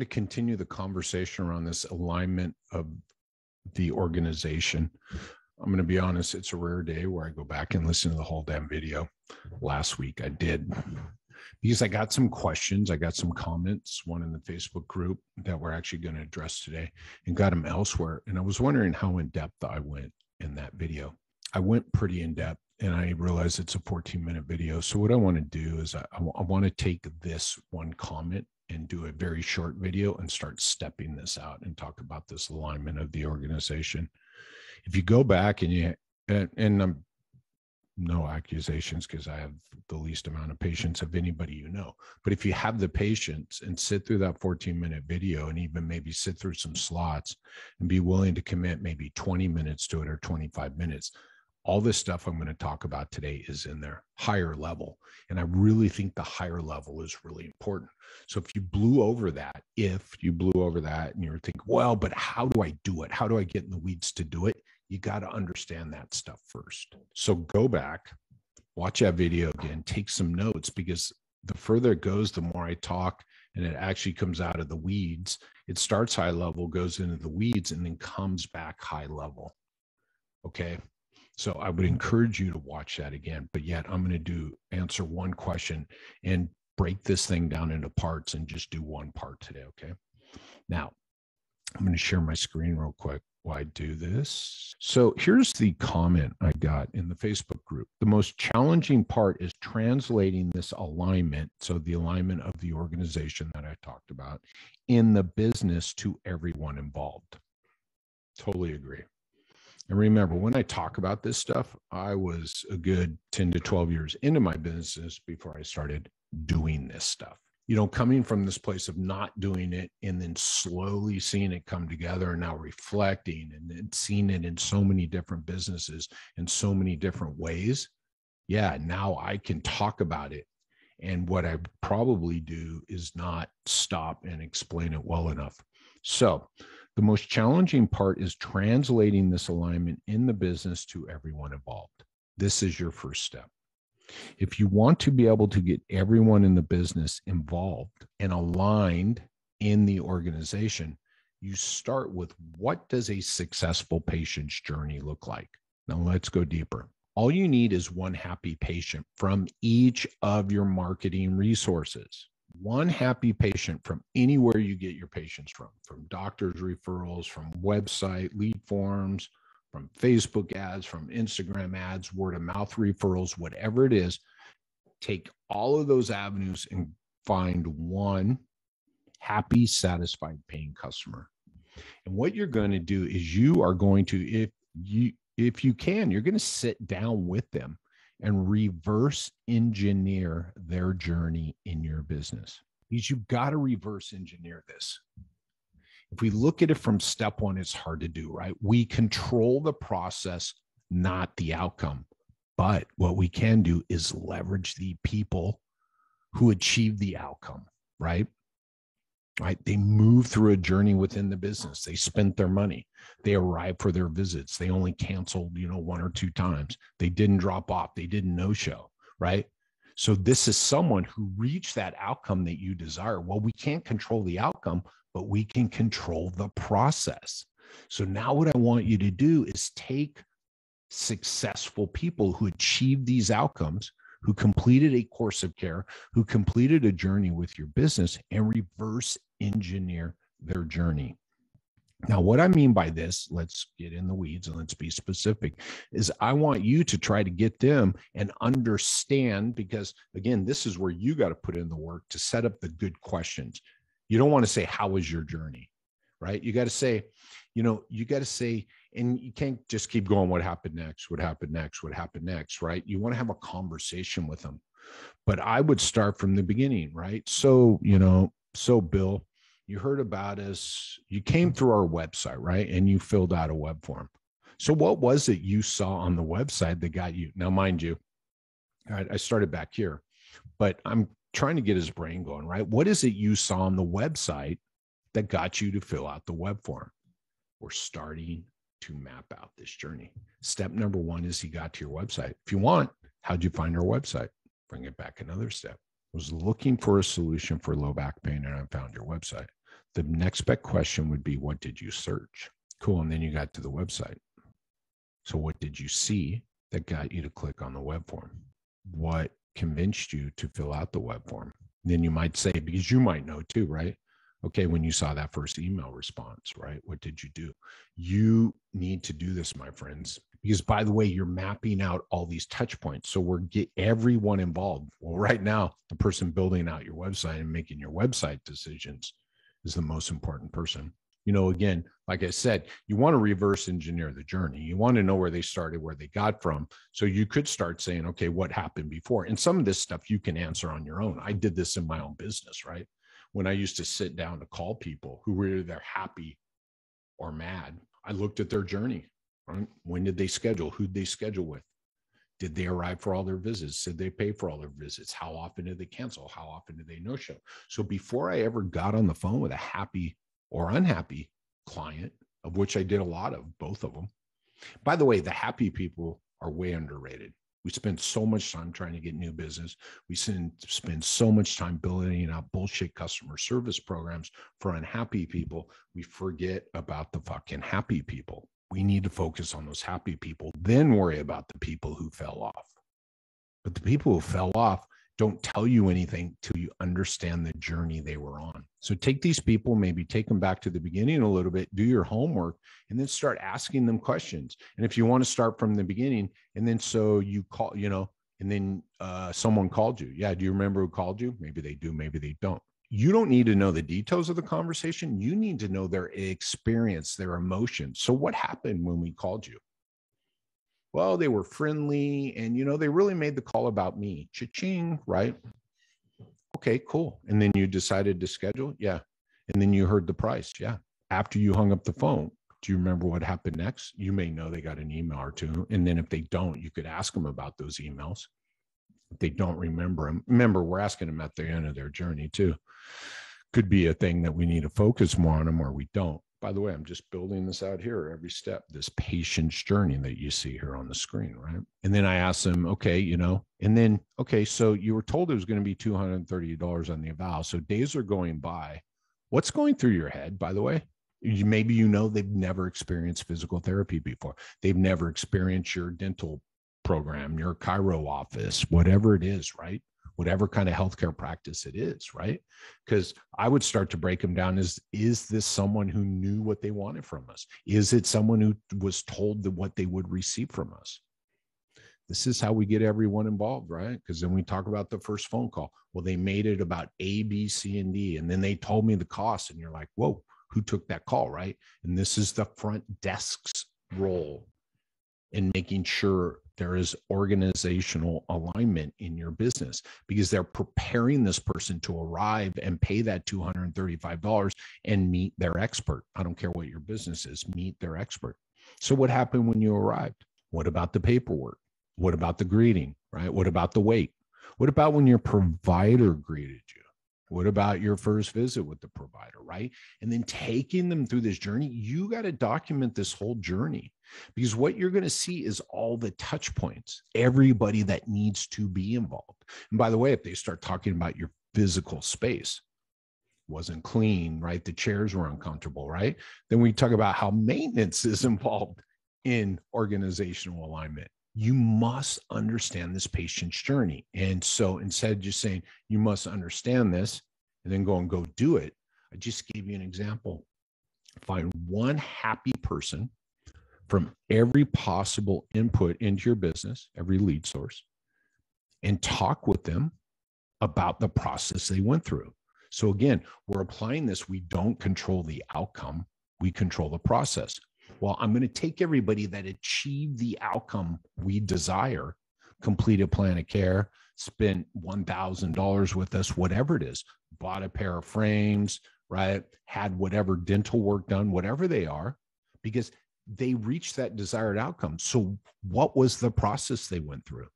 to continue the conversation around this alignment of the organization. I'm going to be honest, it's a rare day where I go back and listen to the whole damn video. Last week I did because I got some questions, I got some comments, one in the Facebook group that we're actually going to address today, and got them elsewhere. And I was wondering how in depth I went in that video. I went pretty in depth and I realized it's a 14 minute video. So, what I want to do is I want to take this one comment and do a very short video and start stepping this out and talk about this alignment of the organization. If you go back and you, and, and I'm no accusations because I have the least amount of patience of anybody you know. But if you have the patience and sit through that 14 minute video and even maybe sit through some slots and be willing to commit maybe 20 minutes to it or 25 minutes, all this stuff I'm going to talk about today is in there higher level. And I really think the higher level is really important. So if you blew over that, if you blew over that and you're thinking, well, but how do I do it? How do I get in the weeds to do it? You got to understand that stuff first. So go back, watch that video again, take some notes because the further it goes, the more I talk and it actually comes out of the weeds. It starts high level, goes into the weeds, and then comes back high level. Okay. So I would encourage you to watch that again. But yet I'm going to do answer one question and break this thing down into parts and just do one part today. Okay. Now I'm going to share my screen real quick while I do this. So here's the comment I got in the Facebook group. The most challenging part is translating this alignment, so the alignment of the organization that I talked about, in the business to everyone involved. Totally agree. And remember, when I talk about this stuff, I was a good 10 to 12 years into my business before I started doing this stuff. You know, coming from this place of not doing it and then slowly seeing it come together and now reflecting and then seeing it in so many different businesses in so many different ways. Yeah, now I can talk about it. And what I probably do is not stop and explain it well enough. So, the most challenging part is translating this alignment in the business to everyone involved. This is your first step. If you want to be able to get everyone in the business involved and aligned in the organization, you start with what does a successful patient's journey look like? Now let's go deeper. All you need is one happy patient from each of your marketing resources one happy patient from anywhere you get your patients from, from doctors' referrals, from website lead forms, from Facebook ads, from Instagram ads, word of mouth referrals, whatever it is, take all of those avenues and find one happy, satisfied paying customer. And what you're going to do is you are going to, if you if you can, you're going to sit down with them and reverse engineer their journey in your business. Because you've got to reverse engineer this. If we look at it from step one, it's hard to do, right? We control the process, not the outcome. But what we can do is leverage the people who achieve the outcome, right? Right? They move through a journey within the business. They spent their money. They arrived for their visits. They only canceled, you know, one or two times. They didn't drop off. They didn't no show, right? So this is someone who reached that outcome that you desire. Well, we can't control the outcome, but we can control the process. So now what I want you to do is take successful people who achieve these outcomes who completed a course of care, who completed a journey with your business, and reverse engineer their journey. Now, what I mean by this, let's get in the weeds and let's be specific, is I want you to try to get them and understand because, again, this is where you got to put in the work to set up the good questions. You don't want to say, How was your journey? Right? You got to say, you know, you got to say, and you can't just keep going what happened next what happened next what happened next right you want to have a conversation with them but i would start from the beginning right so you know so bill you heard about us you came mm-hmm. through our website right and you filled out a web form so what was it you saw on the website that got you now mind you i started back here but i'm trying to get his brain going right what is it you saw on the website that got you to fill out the web form we're starting to map out this journey. Step number one is he got to your website. If you want, how'd you find our website? Bring it back another step. I was looking for a solution for low back pain and I found your website. The next best question would be, what did you search? Cool. And then you got to the website. So, what did you see that got you to click on the web form? What convinced you to fill out the web form? then you might say, because you might know too, right? Okay, when you saw that first email response, right? What did you do? You need to do this, my friends, because by the way, you're mapping out all these touch points. So we're get everyone involved. Well, right now, the person building out your website and making your website decisions is the most important person. You know, again, like I said, you want to reverse engineer the journey. You want to know where they started, where they got from. So you could start saying, okay, what happened before? And some of this stuff you can answer on your own. I did this in my own business, right? when I used to sit down to call people who were either happy or mad, I looked at their journey. Right? When did they schedule? Who'd they schedule with? Did they arrive for all their visits? Did they pay for all their visits? How often did they cancel? How often did they no show? So before I ever got on the phone with a happy or unhappy client, of which I did a lot of, both of them. By the way, the happy people are way underrated. We spend so much time trying to get new business. We spend, spend so much time building out bullshit customer service programs for unhappy people. We forget about the fucking happy people. We need to focus on those happy people, then worry about the people who fell off. But the people who fell off, don't tell you anything till you understand the journey they were on. So take these people, maybe take them back to the beginning a little bit, do your homework, and then start asking them questions. And if you want to start from the beginning, and then so you call, you know, and then uh, someone called you. Yeah, do you remember who called you? Maybe they do, maybe they don't. You don't need to know the details of the conversation. You need to know their experience, their emotions. So, what happened when we called you? well, they were friendly and, you know, they really made the call about me. Cha-ching, right? Okay, cool. And then you decided to schedule? Yeah. And then you heard the price. Yeah. After you hung up the phone, do you remember what happened next? You may know they got an email or two. And then if they don't, you could ask them about those emails. They don't remember them, remember, we're asking them at the end of their journey too. Could be a thing that we need to focus more on them or we don't by the way, I'm just building this out here every step, this patient's journey that you see here on the screen, right? And then I asked them, okay, you know, and then, okay, so you were told it was going to be $230 on the eval. So days are going by. What's going through your head, by the way? Maybe you know they've never experienced physical therapy before. They've never experienced your dental program, your chiro office, whatever it is, right? whatever kind of healthcare practice it is, right? Because I would start to break them down as is this someone who knew what they wanted from us? Is it someone who was told that what they would receive from us? This is how we get everyone involved, right? Because then we talk about the first phone call. Well, they made it about A, B, C, and D. And then they told me the cost. And you're like, whoa, who took that call, right? And this is the front desk's role in making sure there is organizational alignment in your business because they're preparing this person to arrive and pay that $235 and meet their expert. I don't care what your business is, meet their expert. So, what happened when you arrived? What about the paperwork? What about the greeting, right? What about the wait? What about when your provider greeted you? What about your first visit with the provider, right? And then taking them through this journey, you got to document this whole journey because what you're going to see is all the touch points, everybody that needs to be involved. And by the way, if they start talking about your physical space, wasn't clean, right? The chairs were uncomfortable, right? Then we talk about how maintenance is involved in organizational alignment you must understand this patient's journey. And so instead of just saying, you must understand this and then go and go do it, I just gave you an example. Find one happy person from every possible input into your business, every lead source, and talk with them about the process they went through. So again, we're applying this. We don't control the outcome, we control the process well, I'm going to take everybody that achieved the outcome we desire, complete a plan of care, spent $1,000 with us, whatever it is, bought a pair of frames, right? Had whatever dental work done, whatever they are, because they reached that desired outcome. So, what was the process they went through?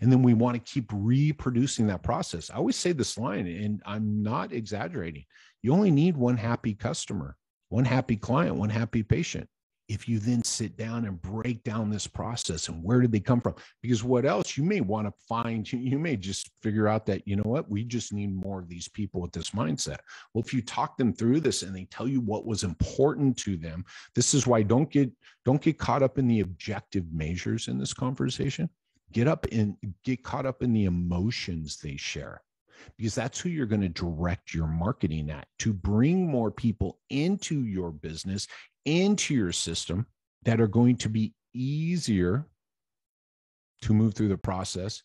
And then we want to keep reproducing that process. I always say this line, and I'm not exaggerating. You only need one happy customer, one happy client, one happy patient if you then sit down and break down this process and where did they come from? Because what else? You may want to find you, may just figure out that you know what? We just need more of these people with this mindset. Well if you talk them through this and they tell you what was important to them this is why don't get don't get caught up in the objective measures in this conversation. Get up and get caught up in the emotions they share because that's who you're going to direct your marketing at to bring more people into your business, into your system that are going to be easier to move through the process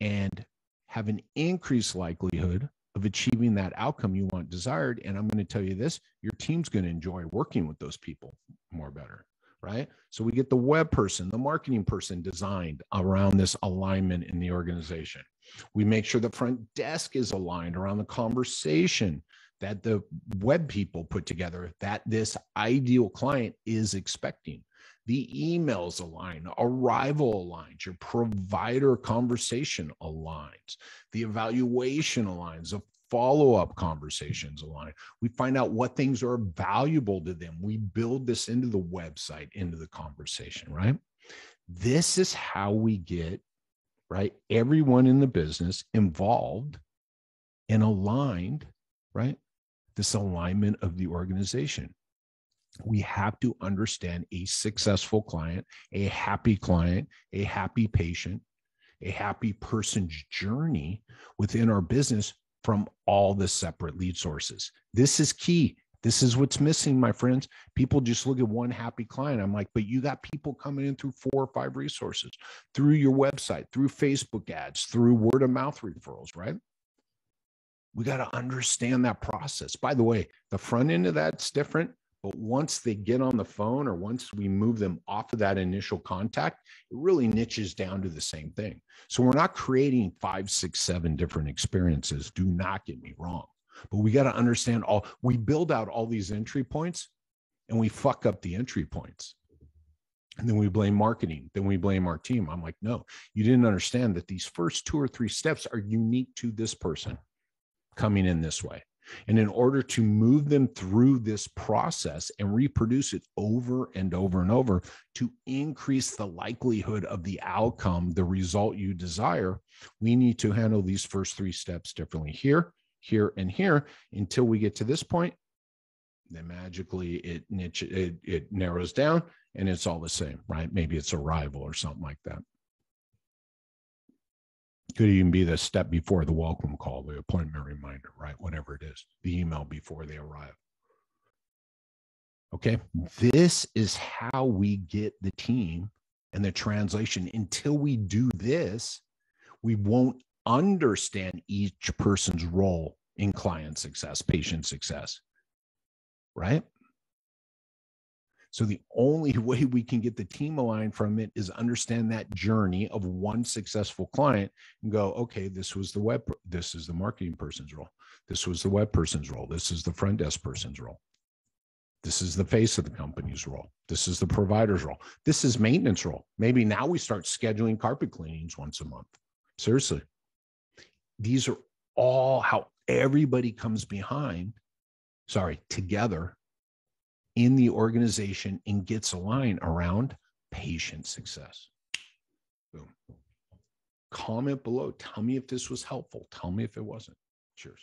and have an increased likelihood of achieving that outcome you want desired. And I'm going to tell you this your team's going to enjoy working with those people more better right? So we get the web person, the marketing person designed around this alignment in the organization. We make sure the front desk is aligned around the conversation that the web people put together that this ideal client is expecting. The emails align, arrival aligns, your provider conversation aligns, the evaluation aligns, the follow up conversations align. We find out what things are valuable to them. We build this into the website, into the conversation, right? This is how we get, right? Everyone in the business involved and aligned, right? This alignment of the organization. We have to understand a successful client, a happy client, a happy patient, a happy person's journey within our business from all the separate lead sources. This is key. This is what's missing, my friends. People just look at one happy client. I'm like, but you got people coming in through four or five resources, through your website, through Facebook ads, through word of mouth referrals, right? We got to understand that process. By the way, the front end of that's different. But once they get on the phone or once we move them off of that initial contact, it really niches down to the same thing. So we're not creating five, six, seven different experiences. Do not get me wrong. But we got to understand all, we build out all these entry points and we fuck up the entry points. And then we blame marketing. Then we blame our team. I'm like, no, you didn't understand that these first two or three steps are unique to this person coming in this way. And in order to move them through this process and reproduce it over and over and over to increase the likelihood of the outcome, the result you desire, we need to handle these first three steps differently here, here, and here until we get to this point. Then magically it niche it, it narrows down and it's all the same, right? Maybe it's arrival or something like that could even be the step before the welcome call, the appointment reminder, right? Whatever it is, the email before they arrive. Okay. This is how we get the team and the translation. Until we do this, we won't understand each person's role in client success, patient success, right? So the only way we can get the team aligned from it is understand that journey of one successful client and go, okay, this was the web, this is the marketing person's role. This was the web person's role. This is the front desk person's role. This is the face of the company's role. This is the provider's role. This is maintenance role. Maybe now we start scheduling carpet cleanings once a month. Seriously. These are all how everybody comes behind, sorry, together in the organization and gets aligned around patient success. Boom. Comment below. Tell me if this was helpful. Tell me if it wasn't. Cheers.